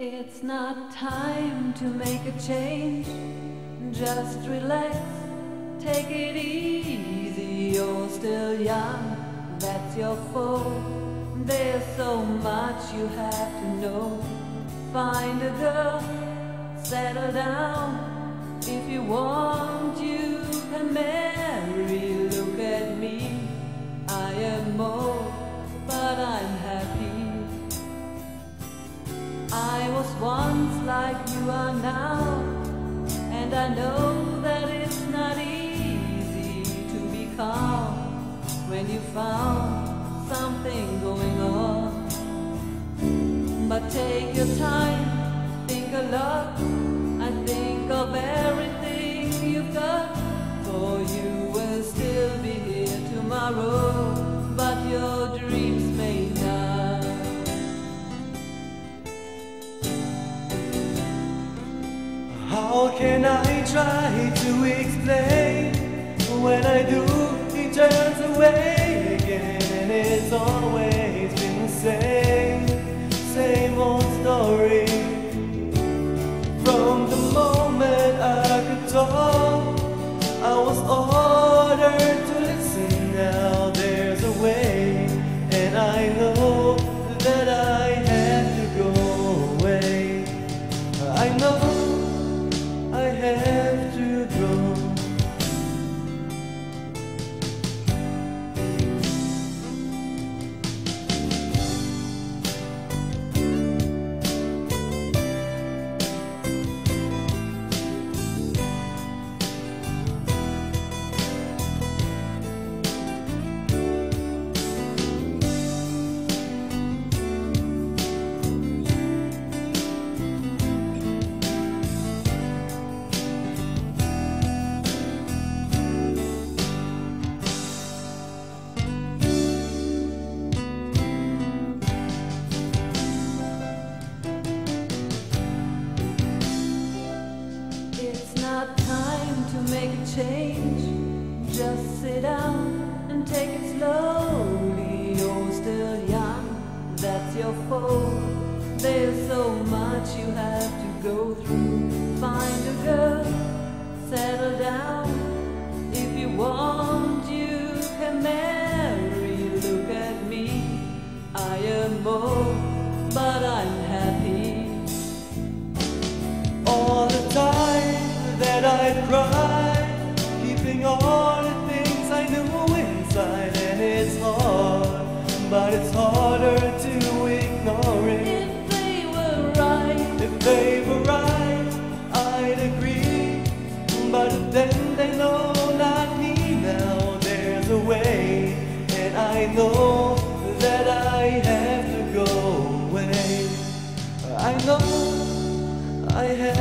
It's not time to make a change. Just relax, take it easy. You're still young, that's your fault. There's so much you have to know. Find a girl, settle down. If you want, you can marry. Look at me, I am old, but I'm happy. I was once like you are now, and I know that it's not easy to be calm when you found something going on. But take your time, think a lot. Everything you've got, for you will still be here tomorrow, but your dreams may not. How can I try to explain when I do? He turns away again, and it's always change. Just sit down and take it slowly. You're still young, that's your fault. There's so much you have to go through. Find a girl, settle down. If you want, you can marry. Look at me, I am old, but I'm happy. All the time that I cried, but it's harder to ignore it. If they were right. If they were right, I'd agree, but then they know not me now. There's a way, and I know that I have to go away. I know I have